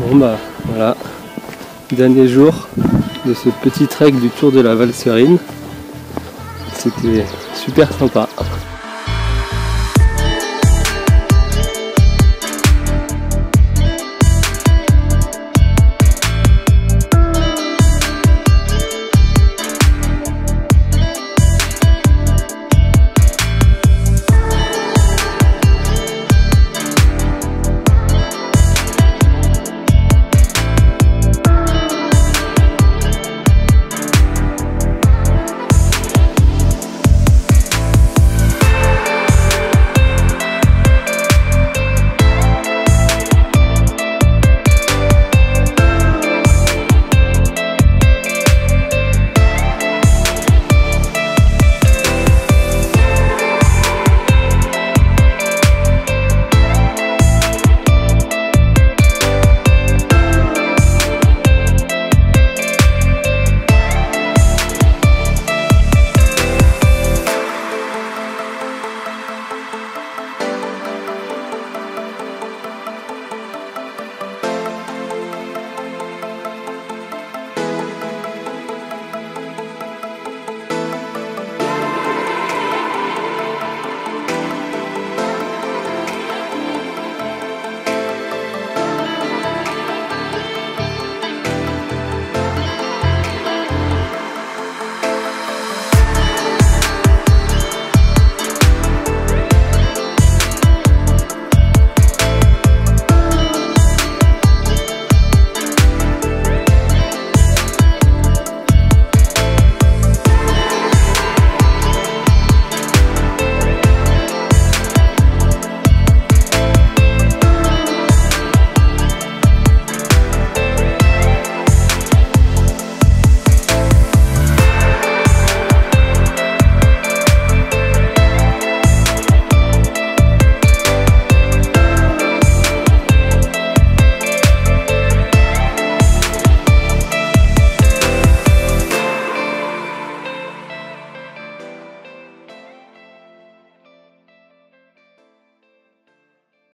Bon bah voilà, dernier jour de ce petit trek du tour de la Valserine. C'était super sympa.